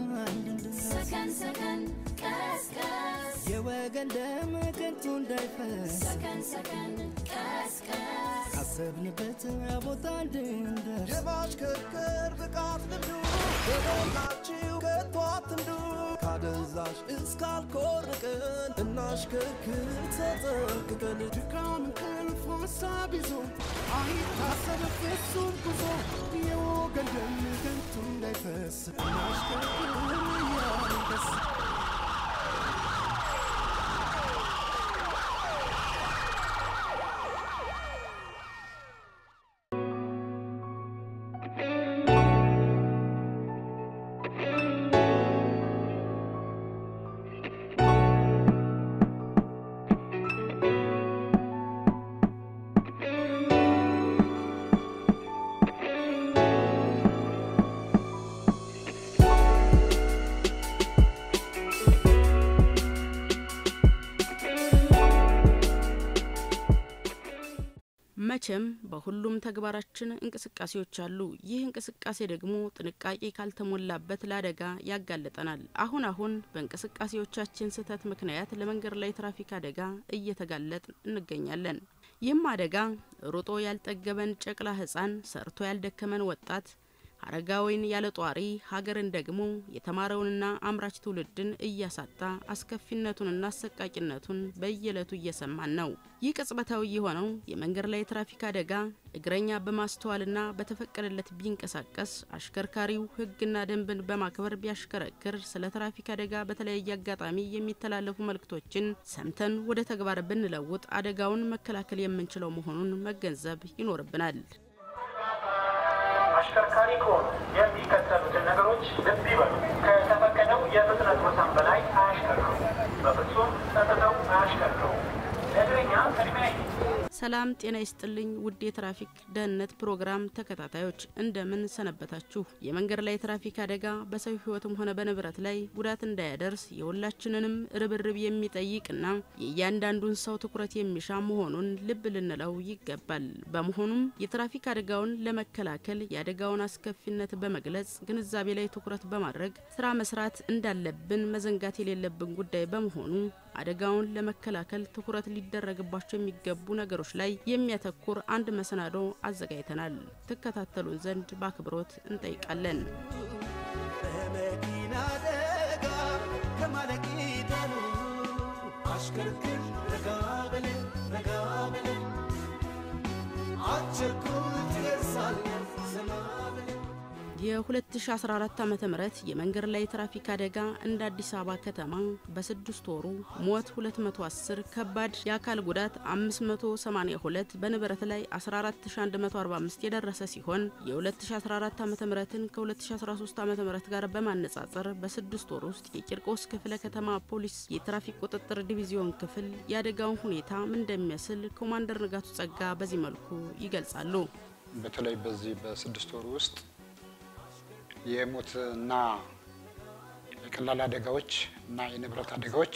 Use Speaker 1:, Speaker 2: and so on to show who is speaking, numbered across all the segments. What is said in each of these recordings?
Speaker 1: ሰከን ሰከን ቀስቀስ
Speaker 2: የወገን ደም ከንቱ እንዳይፈስ
Speaker 1: ሰከን ሰከን ቀስቀስ
Speaker 2: ካሰብንበት ቦታ እንድንደርስ
Speaker 3: የማሽከርከር ብቃት ልምዱ በሞላችሁ ከቶ አትንዱ ካደንዛዥ እስካልኮርቅን እናሽከርክር ተጠንቅቀን ድካም እንቅልፍ ሀሳብ ይዞ አይታሰብ ፍጹም ጉዞ። የወገን ደም ከንቱ እንዳይፈስ እናሽከርክር እያንደስ
Speaker 4: መቼም በሁሉም ተግባራችን እንቅስቃሴዎች አሉ። ይህ እንቅስቃሴ ደግሞ ጥንቃቄ ካልተሞላበት ለአደጋ ያጋልጠናል። አሁን አሁን በእንቅስቃሴዎቻችን ስህተት ምክንያት ለመንገድ ላይ ትራፊክ አደጋ እየተጋለጥ እንገኛለን። ይህም አደጋ ሩጦ ያልጠገበን ጨቅላ ሕፃን፣ ሰርቶ ያልደከመን ወጣት አረጋዊን ያለ ጧሪ ሀገርን ደግሞ የተማረውንና አምራች ትውልድን እያሳጣ አስከፊነቱንና አሰቃቂነቱን በየዕለቱ እየሰማን ነው። ይህ ቅጽበታዊ የሆነው የመንገድ ላይ ትራፊክ አደጋ እግረኛ በማስተዋልና በተፈቀደለት ቢንቀሳቀስ አሽከርካሪው ሕግና ደንብን በማክበር ቢያሽከረክር ስለ ትራፊክ አደጋ በተለያየ አጋጣሚ የሚተላለፉ መልእክቶችን ሰምተን ወደ ተግባር ብንለውጥ አደጋውን መከላከል የምንችለው መሆኑን መገንዘብ ይኖርብናል።
Speaker 5: አሽከርካሪ ከሆኑ የሚከተሉትን ነገሮች ልብ ይበሉ። ከተፈቀደው የፍጥነት
Speaker 4: ሰላም ጤና ይስጥልኝ ውድ የትራፊክ ደህንነት ፕሮግራም ተከታታዮች እንደምን ሰነበታችሁ? የመንገድ ላይ ትራፊክ አደጋ በሰው ሕይወትም ሆነ በንብረት ላይ ጉዳት እንዳያደርስ የሁላችንንም ርብርብ የሚጠይቅና የእያንዳንዱን ሰው ትኩረት የሚሻ መሆኑን ልብ ልንለው ይገባል። በመሆኑም የትራፊክ አደጋውን ለመከላከል የአደጋውን አስከፊነት በመግለጽ ግንዛቤ ላይ ትኩረት በማድረግ ስራ መስራት እንዳለብን መዘንጋት የሌለብን ጉዳይ በመሆኑ አደጋውን ለመከላከል ትኩረት ሊደረግባቸው የሚገቡ ነገሮች ላይ የሚያተኩር አንድ መሰናዶ አዘጋጅተናል። ትከታተሉን ዘንድ በአክብሮት እንጠይቃለን።
Speaker 3: በመኪና አደጋ ይጠኑ አሽከርክር ረጋ በል ረጋ በል አትቸኩል
Speaker 4: የ2014 ዓ ም የመንገድ ላይ ትራፊክ አደጋ እንደ አዲስ አበባ ከተማ በስድስት ወሩ ሞት 210፣ ከባድ የአካል ጉዳት 582፣ በንብረት ላይ 14145 የደረሰ ሲሆን የ2014 ዓ ምትን ከ2013 ዓ ም ጋር በማነጻጸር በስድስት ወር ውስጥ የቂርቆስ ክፍለ ከተማ ፖሊስ የትራፊክ ቁጥጥር ዲቪዚዮን ክፍል የአደጋውን ሁኔታ ምን እንደሚመስል ኮማንደር ንጋቱ ጸጋ በዚህ መልኩ ይገልጻሉ።
Speaker 6: በተለይ በዚህ በስድስት ወር ውስጥ የሞትና የቀላል አደጋዎች እና የንብረት አደጋዎች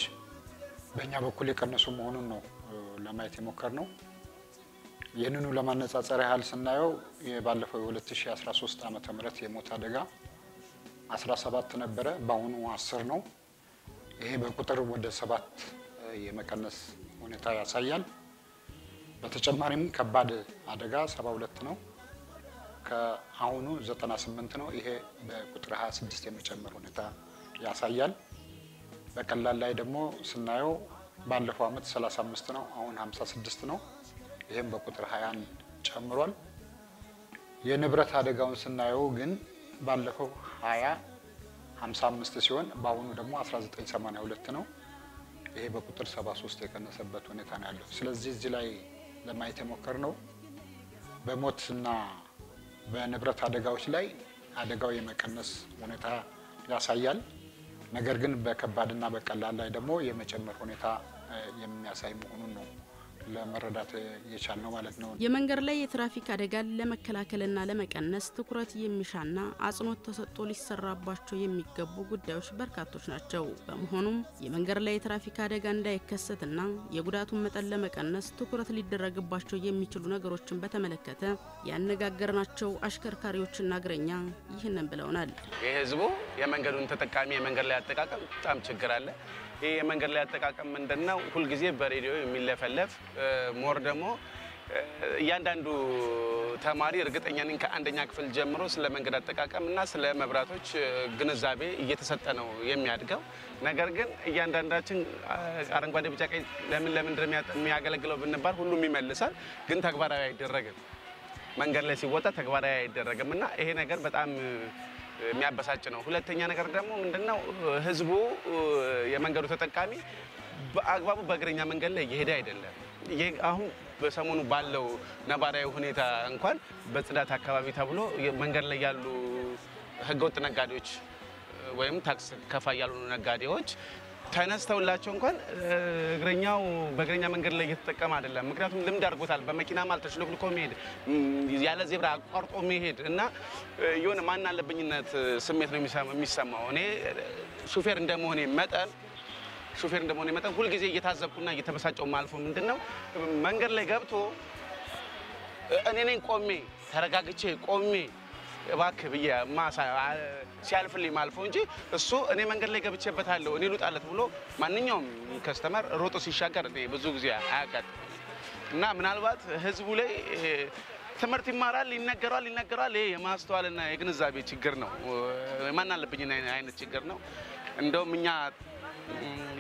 Speaker 6: በእኛ በኩል የቀነሱ መሆኑን ነው ለማየት የሞከር ነው። ይህንኑ ለማነጻጸር ያህል ስናየው ባለፈው የ2013 ዓመተ ምህረት የሞት አደጋ 17 ነበረ፣ በአሁኑ 10 ነው። ይሄ በቁጥር ወደ ሰባት የመቀነስ ሁኔታ ያሳያል። በተጨማሪም ከባድ አደጋ 72 ነው ከአሁኑ 98 ነው። ይሄ በቁጥር 26 የሚጨምር ሁኔታ ያሳያል። በቀላል ላይ ደግሞ ስናየው ባለፈው ዓመት 35 ነው፣ አሁን 56 ነው። ይህም በቁጥር 21 ጨምሯል። የንብረት አደጋውን ስናየው ግን ባለፈው 20 55 ሲሆን በአሁኑ ደግሞ 1982 ነው። ይሄ በቁጥር 73 የቀነሰበት ሁኔታ ነው ያለው። ስለዚህ እዚህ ላይ ለማየት የሞከር ነው በሞትና በንብረት አደጋዎች ላይ አደጋው የመቀነስ ሁኔታ ያሳያል። ነገር ግን በከባድና በቀላል ላይ ደግሞ የመጨመር ሁኔታ የሚያሳይ መሆኑን ነው ለመረዳት የቻል ነው ማለት ነው።
Speaker 4: የመንገድ ላይ የትራፊክ አደጋን ለመከላከልና ለመቀነስ ትኩረት የሚሻና አጽንኦት ተሰጥቶ ሊሰራባቸው የሚገቡ ጉዳዮች በርካቶች ናቸው። በመሆኑም የመንገድ ላይ የትራፊክ አደጋ እንዳይከሰትና የጉዳቱን መጠን ለመቀነስ ትኩረት ሊደረግባቸው የሚችሉ ነገሮችን በተመለከተ ያነጋገርናቸው አሽከርካሪዎችና እግረኛ ይህንን ብለውናል።
Speaker 7: ይህ ህዝቡ የመንገዱን ተጠቃሚ የመንገድ ላይ አጠቃቀም በጣም ችግር አለ። ይህ የመንገድ ላይ አጠቃቀም ምንድን ነው? ሁልጊዜ በሬዲዮ የሚለፈለፍ more ደግሞ እያንዳንዱ ተማሪ እርግጠኛ ነኝ ከአንደኛ ክፍል ጀምሮ ስለ መንገድ አጠቃቀም እና ስለ መብራቶች ግንዛቤ እየተሰጠ ነው የሚያድገው። ነገር ግን እያንዳንዳችን አረንጓዴ፣ ቢጫ፣ ቀይ ለምን ለምን የሚያገለግለው ብንባል ሁሉም ይመልሳል፣ ግን ተግባራዊ አይደረግም። መንገድ ላይ ሲወጣ ተግባራዊ አይደረግም እና ይሄ ነገር በጣም የሚያበሳጭ ነው። ሁለተኛ ነገር ደግሞ ምንድነው ህዝቡ የመንገዱ ተጠቃሚ በአግባቡ በእግረኛ መንገድ ላይ እየሄደ አይደለም። አሁን በሰሞኑ ባለው ነባራዊ ሁኔታ እንኳን በጽዳት አካባቢ ተብሎ መንገድ ላይ ያሉ ህገወጥ ነጋዴዎች ወይም ታክስ ከፋይ ያሉ ነጋዴዎች ተነስተውላቸው እንኳን እግረኛው በእግረኛ መንገድ ላይ እየተጠቀመ አይደለም። ምክንያቱም ልምድ አድርጎታል። በመኪና ማለት ተሽሎክልኮ መሄድ፣ ያለ ዜብራ አቋርጦ መሄድ እና የሆነ ማን አለብኝነት ስሜት ነው የሚሰማው። እኔ ሹፌር እንደመሆኔ መጠን ሹፌር እንደመሆኔ መጠን ሁልጊዜ እየታዘብኩና እየተበሳጨው ማልፎ ምንድን ነው መንገድ ላይ ገብቶ እኔ ነኝ ቆሜ ተረጋግቼ ቆሜ እባክህ ብዬ ሲያልፍልኝ ማልፎ እንጂ እሱ እኔ መንገድ ላይ ገብቼበታለሁ እኔ ልውጣለት ብሎ ማንኛውም customer ሮጦ ሲሻገር እኔ ብዙ ጊዜ አያጋጥም እና ምናልባት ህዝቡ ላይ ትምህርት ይማራል፣ ይነገረዋል ይነገረዋል። ይሄ የማስተዋልና የግንዛቤ ችግር ነው። ማን አለብኝ አይነት ችግር ነው። እንደውም እኛ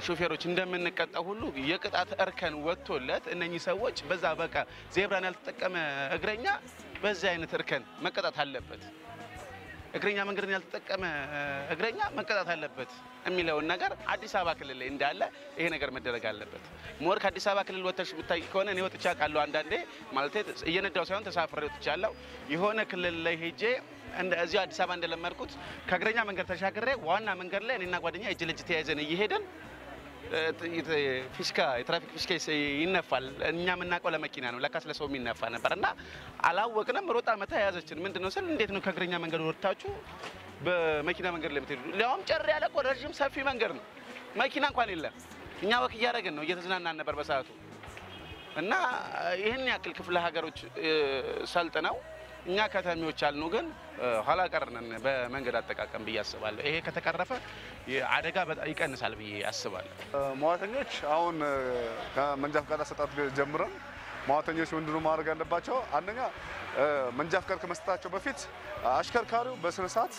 Speaker 7: ሾፌሮች እንደምንቀጣው ሁሉ የቅጣት እርከን ወጥቶለት እነኚህ ሰዎች በዛ በቃ ዜብራን ያልተጠቀመ እግረኛ በዚህ አይነት እርከን መቀጣት አለበት፣ እግረኛ መንገድን ያልተጠቀመ እግረኛ መቀጣት አለበት የሚለውን ነገር አዲስ አበባ ክልል ላይ እንዳለ ይሄ ነገር መደረግ አለበት። more ከአዲስ አበባ ክልል ወጥተሽ ብታይ ከሆነ እኔ ወጥቼ አውቃለሁ። አንዳንዴ ማለት እየነዳው ሳይሆን ተሳፍሬ ወጥቻለሁ። የሆነ ክልል ላይ ሄጄ እዚሁ አዲስ አበባ እንደለመድኩት ከእግረኛ መንገድ ተሻግሬ ዋና መንገድ ላይ እኔና ጓደኛዬ እጅ ለእጅ ተያይዘን እየሄድን ፊሽካ የትራፊክ ፊሽካ ይነፋል። እኛ የምናውቀው ለመኪና ነው፣ ለካስ ለሰው የሚነፋ ነበር እና አላወቅንም። ሮጣ መታ የያዘችን ምንድን ነው ስል እንዴት ነው ከእግረኛ መንገድ ወጥታችሁ በመኪና መንገድ ላይ የምትሄዱ? ሊያውም ጨር ያለ እኮ ረዥም ሰፊ መንገድ ነው፣ መኪና እንኳን የለም። እኛ walk እያደረግን ነው፣ እየተዝናናን ነበር በሰዓቱ እና ይህን ያክል ክፍለ ሀገሮች ሰልጥነው እኛ ከተሜዎች ያልነው ግን ኋላ ቀር በመንገድ አጠቃቀም ብዬ አስባለሁ። ይሄ ከተቀረፈ አደጋ በጣም ይቀንሳል ብዬ አስባለሁ።
Speaker 8: መዋተኞች አሁን ከመንጃ ፈቃድ አሰጣጥ ጀምረን መዋተኞች ምንድነው ማድረግ ያለባቸው? አንደኛ መንጃ ፈቃድ ከመስጠታቸው በፊት አሽከርካሪው በስነ ስርዓት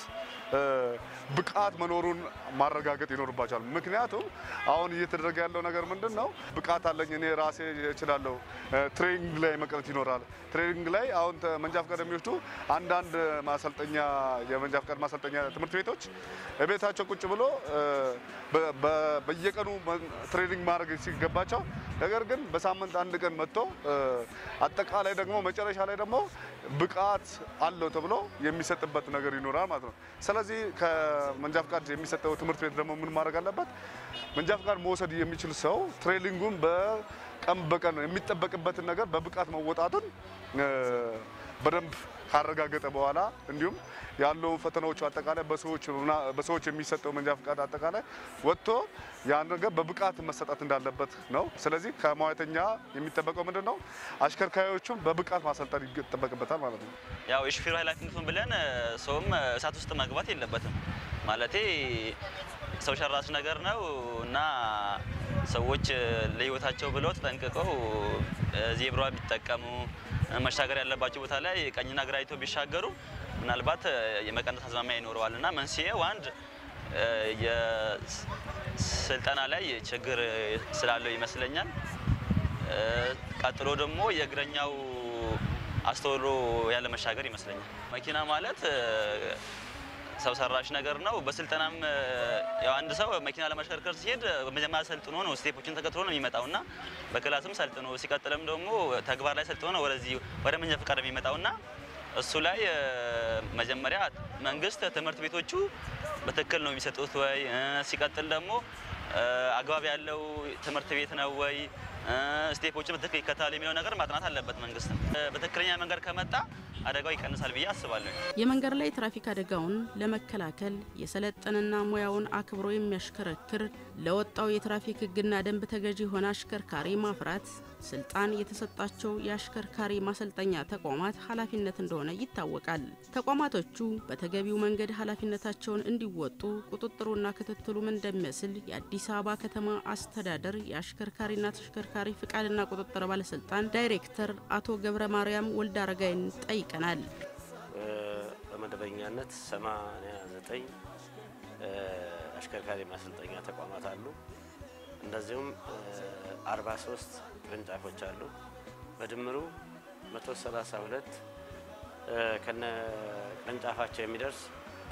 Speaker 8: ብቃት መኖሩን ማረጋገጥ ይኖርባቸዋል። ምክንያቱም አሁን እየተደረገ ያለው ነገር ምንድን ነው? ብቃት አለኝ እኔ ራሴ እችላለሁ፣ training ላይ መቅረት ይኖራል። training ላይ አሁን መንጃ ፈቃድ የሚወስዱ አንዳንድ ማሰልጠኛ የመንጃ ፈቃድ ማሰልጠኛ ትምህርት ቤቶች ቤታቸው ቁጭ ብሎ በየቀኑ training ማድረግ ሲገባቸው ነገር ግን በሳምንት አንድ ቀን መጥቶ አጠቃላይ ደግሞ መጨረሻ ላይ ደግሞ ብቃት አለው ተብሎ የሚሰጥበት ነገር ይኖራል ማለት ነው። ስለዚህ ከመንጃ ፈቃድ የሚሰጠው ትምህርት ቤት ደግሞ ምን ማድረግ አለበት? መንጃ ፈቃድ መውሰድ የሚችል ሰው ትሬኒንጉን በቀን በቀን የሚጠበቅበትን ነገር በብቃት መወጣቱን በደንብ ካረጋገጠ በኋላ እንዲሁም ያለውን ፈተናዎቹ አጠቃላይ በሰዎች የሚሰጠው መንጃ ፈቃድ አጠቃላይ ወጥቶ ያን ነገር በብቃት መሰጠት እንዳለበት ነው። ስለዚህ ከሙያተኛ የሚጠበቀው ምንድን ነው? አሽከርካሪዎቹም በብቃት ማሰልጠን ይጠበቅበታል ማለት ነው።
Speaker 9: ያው የሹፌሩ ኃላፊነቱን ብለን ሰውም እሳት ውስጥ መግባት የለበትም። ማለቴ ሰው ሰራሽ ነገር ነው እና ሰዎች ለሕይወታቸው ብለው ተጠንቅቀው ዜብራ ቢጠቀሙ መሻገር ያለባቸው ቦታ ላይ ቀኝና ግራ አይተው ቢሻገሩ ምናልባት የመቀነስ አዝማሚያ ይኖረዋል እና መንስኤው አንድ የስልጠና ላይ ችግር ስላለው ይመስለኛል። ቀጥሎ ደግሞ የእግረኛው አስተውሎ ያለ መሻገር ይመስለኛል። መኪና ማለት ሰው ሰራሽ ነገር ነው። በስልጠናም ያው አንድ ሰው መኪና ለማሽከርከር ሲሄድ መጀመሪያ ሰልጥኖ ነው ስቴፖችን ተከትሎ ነው የሚመጣው እና በክላስም ሰልጥኖ ሲቀጥልም ደግሞ ተግባር ላይ ሰልጥኖ ነው ወደዚህ ወደ መንጃ ፈቃድ የሚመጣው እና እሱ ላይ መጀመሪያ መንግስት ትምህርት ቤቶቹ በትክክል ነው የሚሰጡት ወይ፣ ሲቀጥል ደግሞ አግባብ ያለው ትምህርት ቤት ነው ወይ፣ step ኦችን በትክክል ይከተላል የሚለው ነገር ማጥናት አለበት መንግስት። በትክክለኛ መንገድ ከመጣ አደጋው ይቀንሳል ብዬ አስባለሁ።
Speaker 4: የመንገድ ላይ ትራፊክ አደጋውን ለመከላከል የሰለጠነና ሙያውን አክብሮ የሚያሽከረክር ለወጣው የትራፊክ ሕግና ደንብ ተገዢ የሆነ አሽከርካሪ ማፍራት ስልጣን የተሰጣቸው የአሽከርካሪ ማሰልጠኛ ተቋማት ኃላፊነት እንደሆነ ይታወቃል። ተቋማቶቹ በተገቢው መንገድ ኃላፊነታቸውን እንዲወጡ ቁጥጥሩና ክትትሉም እንደሚመስል የአዲስ አበባ ከተማ አስተዳደር የአሽከርካሪና ተሽከርካሪ ፍቃድና ቁጥጥር ባለስልጣን ዳይሬክተር አቶ ገብረ ማርያም ወልደ አረጋይን ጠይቀናል።
Speaker 10: በመደበኛነት 89 አሽከርካሪ ማሰልጠኛ ተቋማት አሉ። እንደዚሁም 43 ቅርንጫፎች አሉ። በድምሩ 132 ከነ ቅርንጫፋቸው የሚደርስ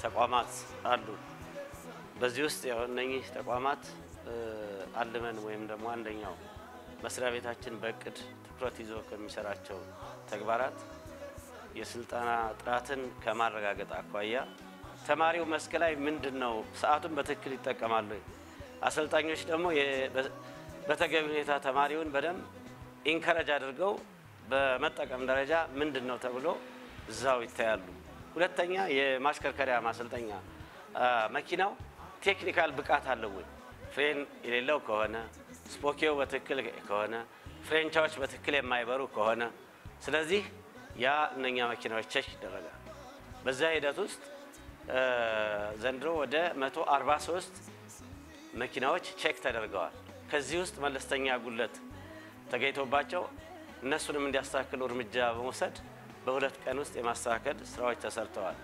Speaker 10: ተቋማት አሉ። በዚህ ውስጥ ያው እነኚህ ተቋማት አልመን ወይም ደግሞ አንደኛው መስሪያ ቤታችን በእቅድ ትኩረት ይዞ ከሚሰራቸው ተግባራት የስልጠና ጥራትን ከማረጋገጥ አኳያ ተማሪው መስክ ላይ ምንድን ነው ሰዓቱን በትክክል ይጠቀማሉ? አሰልጣኞች ደግሞ በተገቢ ሁኔታ ተማሪውን በደንብ ኢንከረጅ አድርገው በመጠቀም ደረጃ ምንድን ነው ተብሎ እዛው ይታያሉ። ሁለተኛ የማሽከርከሪያ ማሰልጠኛ መኪናው technical ብቃት አለው ወይ? ፍሬን የሌለው ከሆነ ስፖኪዮው በትክክል ከሆነ ፍሬቻዎች በትክክል የማይበሩ ከሆነ ስለዚህ ያ እነኛ መኪናዎች check ይደረጋል። በዚያ ሂደት ውስጥ ዘንድሮ ወደ 143 መኪናዎች check ተደርገዋል። ከዚህ ውስጥ መለስተኛ ጉድለት ተገኝቶባቸው እነሱንም እንዲያስተካክሉ እርምጃ በመውሰድ በሁለት ቀን ውስጥ የማስተካከል ስራዎች ተሰርተዋል።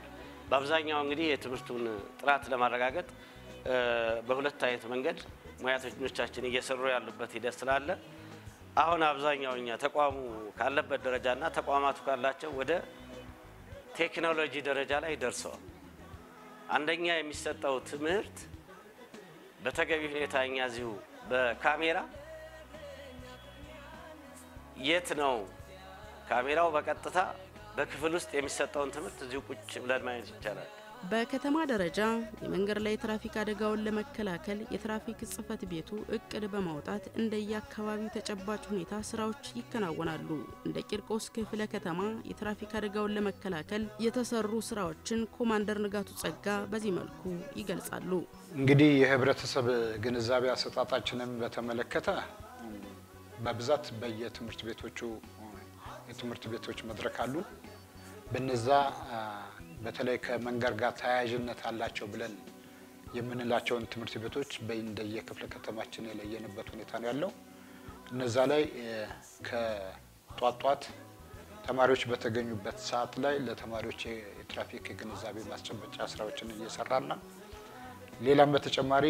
Speaker 10: በአብዛኛው እንግዲህ የትምህርቱን ጥራት ለማረጋገጥ በሁለት አይነት መንገድ ሙያተኞቻችን እየሰሩ ያሉበት ሂደት ስላለ አሁን አብዛኛው እኛ ተቋሙ ካለበት ደረጃና ተቋማቱ ካላቸው ወደ ቴክኖሎጂ ደረጃ ላይ ደርሰዋል። አንደኛ የሚሰጠው ትምህርት በተገቢ ሁኔታ እኛ እዚሁ በካሜራ የት ነው ካሜራው በቀጥታ በክፍል ውስጥ የሚሰጠውን ትምህርት እዚሁ ቁጭ ብለን ማየት ይቻላል።
Speaker 4: በከተማ ደረጃ የመንገድ ላይ ትራፊክ አደጋውን ለመከላከል የትራፊክ ጽሕፈት ቤቱ እቅድ በማውጣት እንደየአካባቢው ተጨባጭ ሁኔታ ስራዎች ይከናወናሉ። እንደ ቂርቆስ ክፍለ ከተማ የትራፊክ አደጋውን ለመከላከል የተሰሩ ስራዎችን ኮማንደር ንጋቱ ጸጋ በዚህ መልኩ ይገልጻሉ።
Speaker 6: እንግዲህ የህብረተሰብ ግንዛቤ አሰጣጣችንን በተመለከተ በብዛት በየትምህርት ቤቶቹ የትምህርት ቤቶች መድረክ አሉ። በነዛ በተለይ ከመንገድ ጋር ተያያዥነት አላቸው ብለን የምንላቸውን ትምህርት ቤቶች እንደየክፍለ ከተማችን የለየንበት ሁኔታ ነው ያለው። እነዛ ላይ ከጧጧት ተማሪዎች በተገኙበት ሰዓት ላይ ለተማሪዎች የትራፊክ ግንዛቤ ማስጨበጫ ስራዎችን እየሰራና ሌላም በተጨማሪ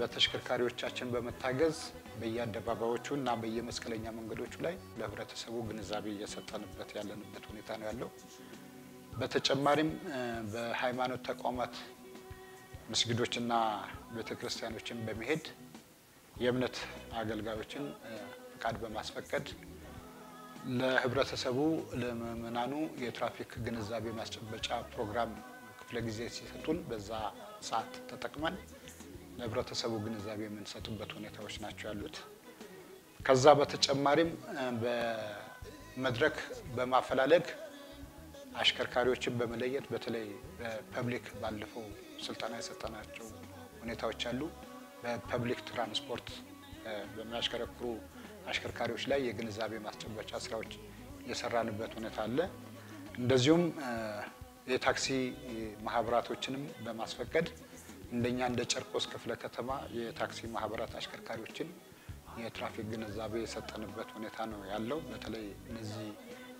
Speaker 6: በተሽከርካሪዎቻችን በመታገዝ በየአደባባዮቹ እና በየመስቀለኛ መንገዶቹ ላይ ለህብረተሰቡ ግንዛቤ እየሰጠንበት ያለንበት ሁኔታ ነው ያለው። በተጨማሪም በሃይማኖት ተቋማት መስጊዶችና ቤተ ክርስቲያኖችን በመሄድ የእምነት አገልጋዮችን ፍቃድ በማስፈቀድ ለህብረተሰቡ ለምእመናኑ የትራፊክ ግንዛቤ ማስጨበጫ ፕሮግራም ክፍለ ጊዜ ሲሰጡን በዛ ሰዓት ተጠቅመን ለህብረተሰቡ ግንዛቤ የምንሰጥበት ሁኔታዎች ናቸው ያሉት። ከዛ በተጨማሪም በመድረክ በማፈላለግ አሽከርካሪዎችን በመለየት በተለይ በፐብሊክ ባለፈው ስልጠና የሰጠናቸው ሁኔታዎች አሉ። በፐብሊክ ትራንስፖርት በሚያሽከረክሩ አሽከርካሪዎች ላይ የግንዛቤ ማስጨበጫ ስራዎች የሰራንበት ሁኔታ አለ። እንደዚሁም የታክሲ ማህበራቶችንም በማስፈቀድ እንደኛ እንደ ጨርቆስ ክፍለ ከተማ የታክሲ ማህበራት አሽከርካሪዎችን የትራፊክ ግንዛቤ የሰጠንበት ሁኔታ ነው ያለው። በተለይ እነዚህ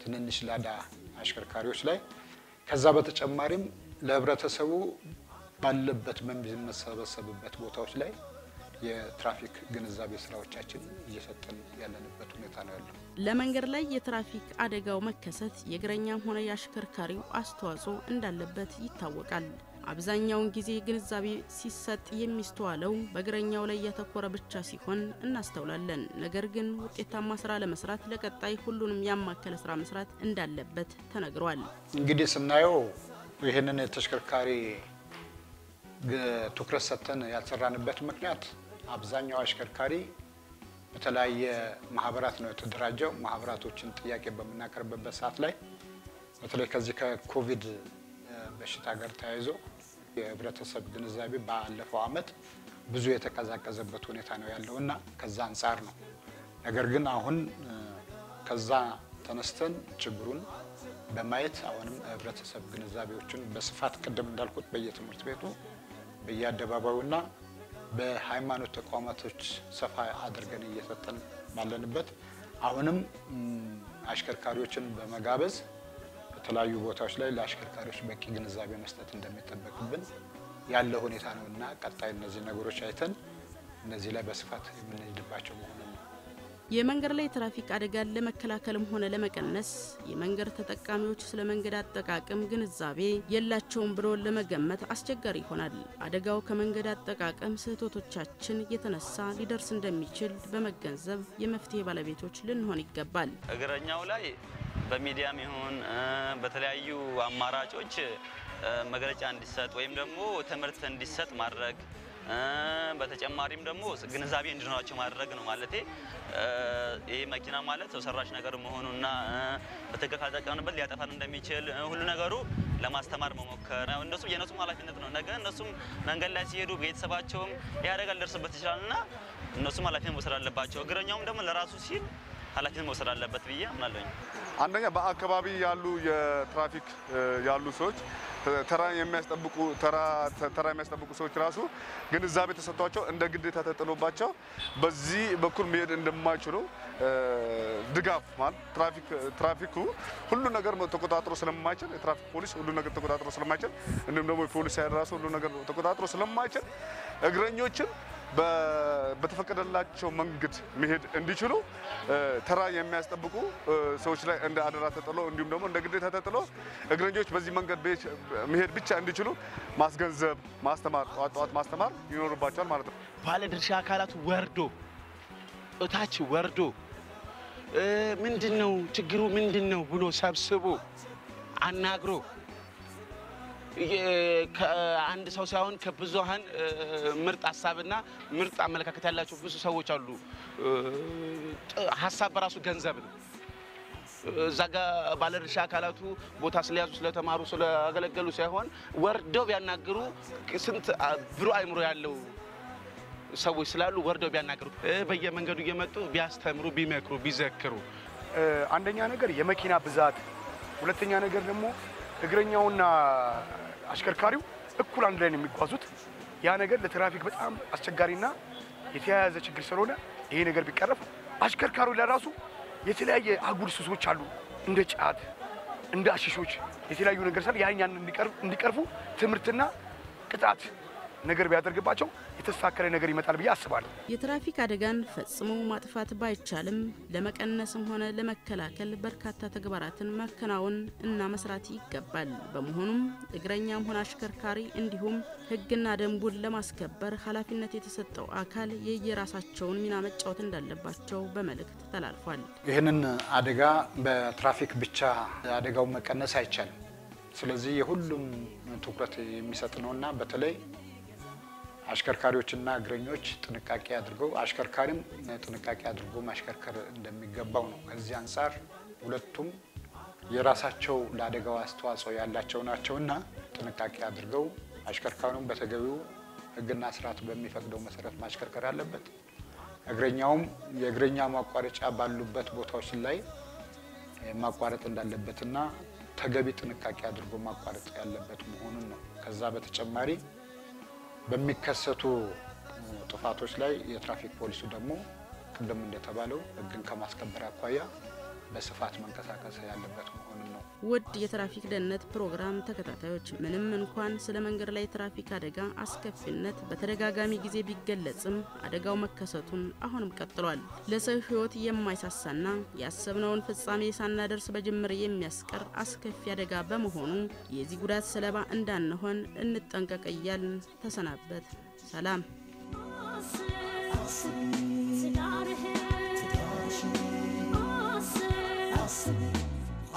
Speaker 6: ትንንሽ ላዳ አሽከርካሪዎች ላይ ከዛ በተጨማሪም ለህብረተሰቡ ባለበት በሚሰበሰብበት ቦታዎች ላይ የትራፊክ ግንዛቤ ስራዎቻችን እየሰጠን ያለንበት ሁኔታ ነው ያለው።
Speaker 4: ለመንገድ ላይ የትራፊክ አደጋው መከሰት የእግረኛም ሆነ የአሽከርካሪው አስተዋጽኦ እንዳለበት ይታወቃል። አብዛኛውን ጊዜ ግንዛቤ ሲሰጥ የሚስተዋለው በእግረኛው ላይ ያተኮረ ብቻ ሲሆን እናስተውላለን። ነገር ግን ውጤታማ ስራ ለመስራት ለቀጣይ ሁሉንም ያማከለ ስራ መስራት እንዳለበት ተነግሯል።
Speaker 6: እንግዲህ ስናየው ይህንን የተሽከርካሪ ትኩረት ሰጥተን ያልሰራንበት ምክንያት አብዛኛው አሽከርካሪ በተለያየ ማህበራት ነው የተደራጀው። ማህበራቶችን ጥያቄ በምናቀርብበት ሰዓት ላይ በተለይ ከዚህ ከኮቪድ በሽታ ጋር ተያይዞ የህብረተሰብ ግንዛቤ ባለፈው አመት ብዙ የተቀዛቀዘበት ሁኔታ ነው ያለው እና ከዛ አንጻር ነው። ነገር ግን አሁን ከዛ ተነስተን ችግሩን በማየት አሁንም ህብረተሰብ ግንዛቤዎችን በስፋት ቅድም እንዳልኩት በየትምህርት ቤቱ በየአደባባዩና በሃይማኖት ተቋማቶች ሰፋ አድርገን እየሰጠን ባለንበት አሁንም አሽከርካሪዎችን በመጋበዝ በተለያዩ ቦታዎች ላይ ለአሽከርካሪዎች በቂ ግንዛቤ መስጠት እንደሚጠበቅብን ያለ ሁኔታ ነው እና ቀጣይ እነዚህ ነገሮች አይተን እነዚህ ላይ በስፋት የምንሄድባቸው መሆኑን ነው።
Speaker 4: የመንገድ ላይ ትራፊክ አደጋን ለመከላከልም ሆነ ለመቀነስ የመንገድ ተጠቃሚዎች ስለ መንገድ አጠቃቀም ግንዛቤ የላቸውም ብሎ ለመገመት አስቸጋሪ ይሆናል። አደጋው ከመንገድ አጠቃቀም ስህተቶቻችን የተነሳ ሊደርስ እንደሚችል በመገንዘብ የመፍትሄ ባለቤቶች ልንሆን ይገባል።
Speaker 9: እግረኛው ላይ በሚዲያም ይሁን በተለያዩ አማራጮች መግለጫ እንዲሰጥ ወይም ደግሞ ትምህርት እንዲሰጥ ማድረግ በተጨማሪም ደግሞ ግንዛቤ እንዲኖራቸው ማድረግ ነው። ማለቴ ይህ መኪና ማለት ሰው ሰራሽ ነገር መሆኑና በትክክል ካልተጠቀምንበት ሊያጠፋን እንደሚችል ሁሉ ነገሩ ለማስተማር መሞከር እነሱ የእነሱም ኃላፊነት ነው። ነገ እነሱም መንገድ ላይ ሲሄዱ ቤተሰባቸውም ይህ አደጋ ሊደርስበት ይችላል እና እነሱም ኃላፊነት መውሰድ አለባቸው። እግረኛውም ደግሞ ለራሱ ሲል ኃላፊነት መውሰድ አለበት ብዬ አምናለሁኝ።
Speaker 8: አንደኛ በአካባቢ ያሉ የትራፊክ ያሉ ሰዎች ተራ የሚያስጠብቁ ተራ የሚያስጠብቁ ሰዎች ራሱ ግንዛቤ ተሰጥቷቸው እንደ ግዴታ ተጥሎባቸው በዚህ በኩል መሄድ እንደማይችሉ ድጋፍ ማለት ትራፊኩ ሁሉ ነገር ተቆጣጥሮ ስለማይችል የትራፊክ ፖሊስ ሁሉ ነገር ተቆጣጥሮ ስለማይችል እንዲሁም ደግሞ የፖሊስ ኃይል ሁሉ ነገር ተቆጣጥሮ ስለማይችል እግረኞችን በተፈቀደላቸው መንገድ መሄድ እንዲችሉ ተራ የሚያስጠብቁ ሰዎች ላይ እንደ አደራ ተጥሎ እንዲሁም ደግሞ እንደ ግዴታ ተጥሎ እግረኞች በዚህ መንገድ መሄድ ብቻ እንዲችሉ ማስገንዘብ፣ ማስተማር፣ ጠዋት ጠዋት ማስተማር ይኖርባቸዋል ማለት ነው።
Speaker 11: ባለድርሻ አካላት ወርዶ እታች ወርዶ ምንድን ነው ችግሩ ምንድን ነው ብሎ ሰብስቦ አናግሮ ከአንድ ሰው ሳይሆን ከብዙሀን ምርጥ ሀሳብና ምርጥ አመለካከት ያላቸው ብዙ ሰዎች አሉ። ሀሳብ በራሱ ገንዘብ ነው። እዛ ጋ ባለድርሻ አካላቱ ቦታ ስለያዙ ስለተማሩ ስለአገለገሉ ሳይሆን ወርደው ቢያናግሩ ስንት ብሩህ አእምሮ ያለው ሰዎች ስላሉ ወርደው ቢያናግሩ በየመንገዱ እየመጡ ቢያስተምሩ፣ ቢመክሩ፣ ቢዘክሩ
Speaker 12: አንደኛ ነገር የመኪና ብዛት፣ ሁለተኛ ነገር ደግሞ እግረኛውና አሽከርካሪው እኩል አንድ ላይ ነው የሚጓዙት። ያ ነገር ለትራፊክ በጣም አስቸጋሪና የተያያዘ ችግር ስለሆነ ይሄ ነገር ቢቀረፍ አሽከርካሪው ለራሱ የተለያየ አጉል ሱሶች አሉ፣ እንደ ጫት፣ እንደ አሽሾች የተለያዩ ነገር ያን ያን እንዲቀርፉ ትምህርትና ቅጣት ነገር ቢያደርግባቸው የተስተካከለ ነገር ይመጣል ብዬ አስባለሁ።
Speaker 4: የትራፊክ አደጋን ፈጽሞ ማጥፋት ባይቻልም ለመቀነስም ሆነ ለመከላከል በርካታ ተግባራትን ማከናወን እና መስራት ይገባል። በመሆኑም እግረኛም ሆነ አሽከርካሪ እንዲሁም ሕግና ደንቡን ለማስከበር ኃላፊነት የተሰጠው አካል የየራሳቸውን ሚና መጫወት እንዳለባቸው በመልእክት ተላልፏል።
Speaker 6: ይህንን አደጋ በትራፊክ ብቻ አደጋው መቀነስ አይቻልም። ስለዚህ የሁሉም ትኩረት የሚሰጥ ነውና በተለይ አሽከርካሪዎችና እግረኞች ጥንቃቄ አድርገው አሽከርካሪም ጥንቃቄ አድርጎ ማሽከርከር እንደሚገባው ነው። ከዚህ አንጻር ሁለቱም የራሳቸው ለአደጋው አስተዋጽኦ ያላቸው ናቸውና ጥንቃቄ አድርገው አሽከርካሪውም በተገቢው ሕግና ስርዓት በሚፈቅደው መሰረት ማሽከርከር አለበት። እግረኛውም የእግረኛ ማቋረጫ ባሉበት ቦታዎች ላይ ማቋረጥ እንዳለበትና ተገቢ ጥንቃቄ አድርጎ ማቋረጥ ያለበት መሆኑን ነው። ከዛ በተጨማሪ በሚከሰቱ ጥፋቶች ላይ የትራፊክ ፖሊሱ ደግሞ ቅድም እንደተባለው ሕግን ከማስከበር አኳያ በስፋት መንቀሳቀስ ያለበት ነው።
Speaker 4: ውድ የትራፊክ ደህንነት ፕሮግራም ተከታታዮች ምንም እንኳን ስለ መንገድ ላይ ትራፊክ አደጋ አስከፊነት በተደጋጋሚ ጊዜ ቢገለጽም አደጋው መከሰቱን አሁንም ቀጥሏል። ለሰው ሕይወት የማይሳሳና ያሰብነውን ፍጻሜ ሳናደርስ በጅምር የሚያስቀር አስከፊ አደጋ በመሆኑ የዚህ ጉዳት ሰለባ እንዳንሆን እንጠንቀቅ እያልን ተሰናበት። ሰላም።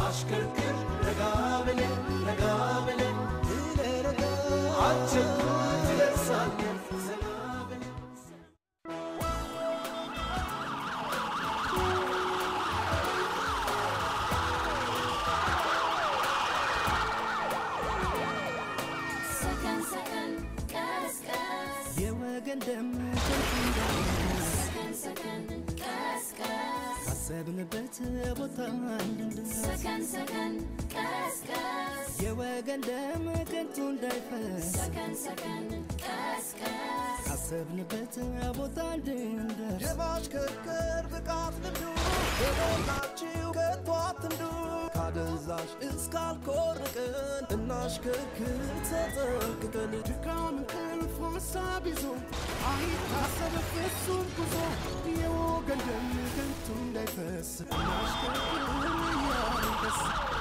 Speaker 3: አሽከርክር ረጋ ብለህ ረጋ ብለህ ረጋ ቦታል
Speaker 1: ሰከን ሰከን ቀስቀስ
Speaker 2: የወገን ደም ከንቱ እንዳይፈስ
Speaker 1: ሰከን ሰከን ቀስቀስ
Speaker 2: ካሰብንበት ቦታ እንድንደርስ
Speaker 3: የማሽከርከር ብቃት ልምዱ በቦታችሁ ከቶ አትንዱ ታዛዥ እስካልኮርቅን እናሽክክር ተጠንቅቀን
Speaker 2: ድካም እንቅልፍ ሀሳብ ይዞ አይታሰበ ፍጹም ጉዞ የወገን ደም ከንቱ እንዳይፈስ እናሽክክር እያልን